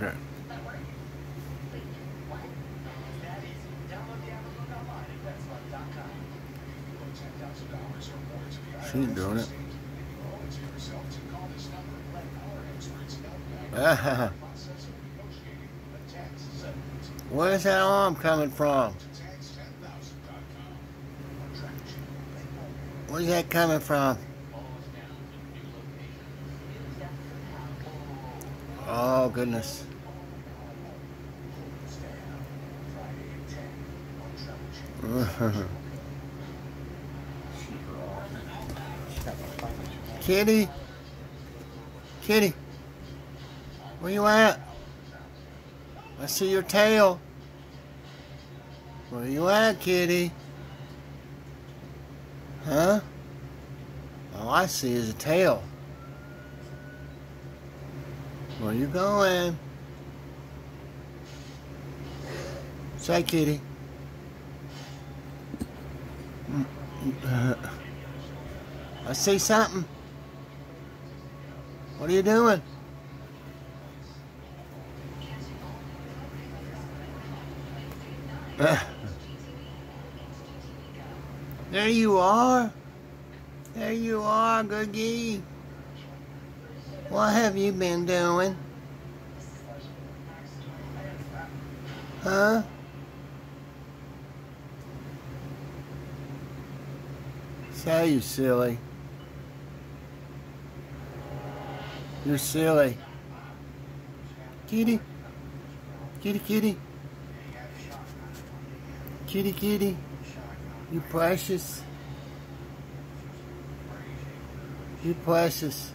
Okay. She ain't doing it. Where's that arm coming from? Where's that coming from? Oh, goodness. Kitty? Kitty? Where you at? I see your tail. Where you at, kitty? Huh? All I see is a tail. Where you going? Say, kitty. Mm, uh, I see something. What are you doing? Uh, there you are. There you are, Googie. What have you been doing? Huh? Say you silly. You're silly. Kitty. Kitty, kitty. Kitty, kitty. You precious. You precious.